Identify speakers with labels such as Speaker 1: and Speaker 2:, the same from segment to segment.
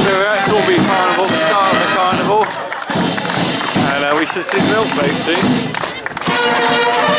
Speaker 1: So we're at Thornbury Carnival, the start of the carnival. And uh, we should see the milk boat soon.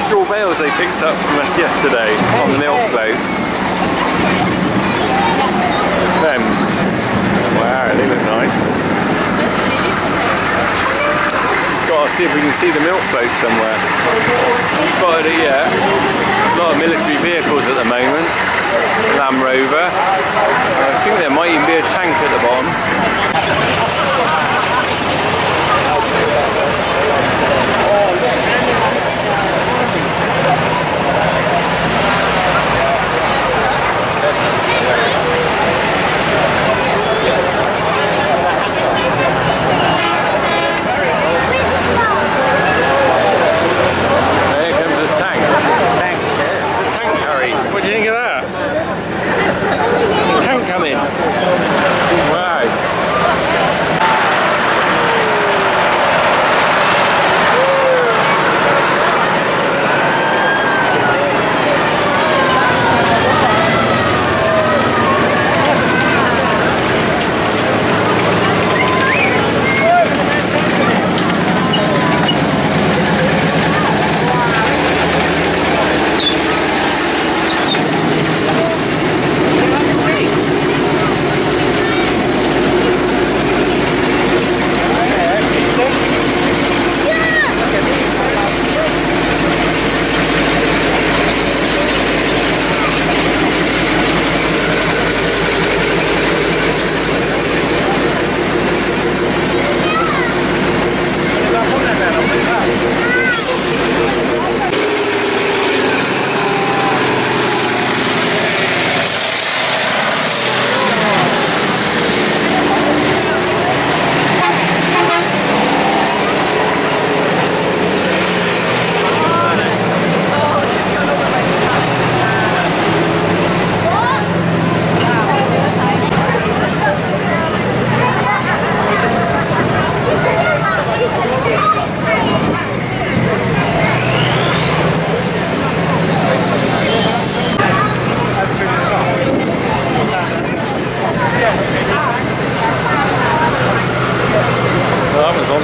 Speaker 1: The straw bales they picked up from us yesterday on the milk boat. Thames. Wow, they look nice. Just got to see if we can see the milk boat somewhere. Haven't spotted it yet. There's a lot of military vehicles at the moment. Land Rover. I think there might even be a tank at the bottom.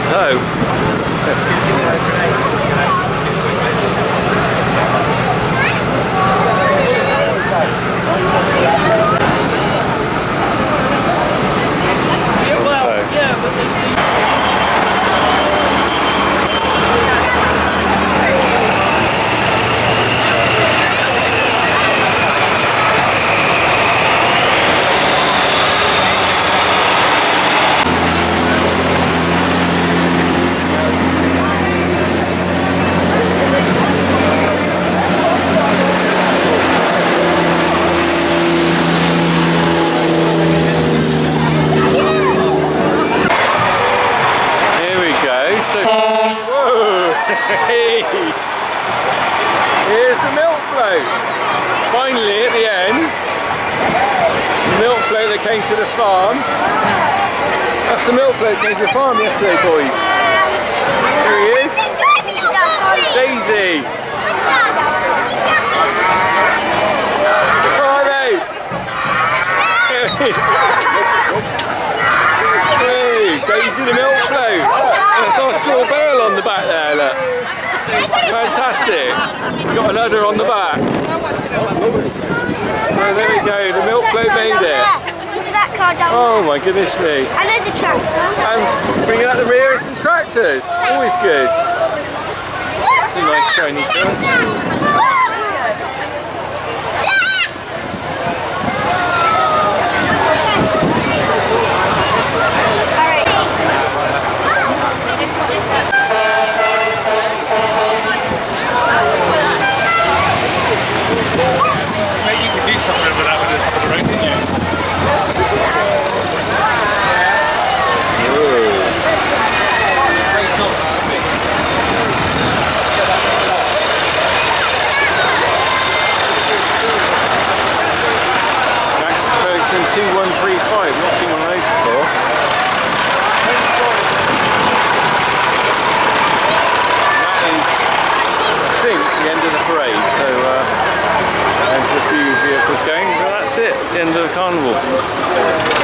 Speaker 1: So. Hey! Here's the milk float. Finally, at the end, the milk float that came to the farm. That's the milk float that came to the farm yesterday, boys. Here he is. Daisy. Hi, mate. hey, Daisy the milk float. And it's our straw bale on the back there, look. Fantastic. Got another on the back. Oh, there we go. The milk float made it.
Speaker 2: Car
Speaker 1: Oh my goodness me.
Speaker 2: And there's a tractor.
Speaker 1: And bringing out the rear some tractors. Always good. It's a nice shiny truck. SN2135, watching on I think, the end of the parade, so uh, there's a few vehicles going, but that's it, it's the end of the carnival.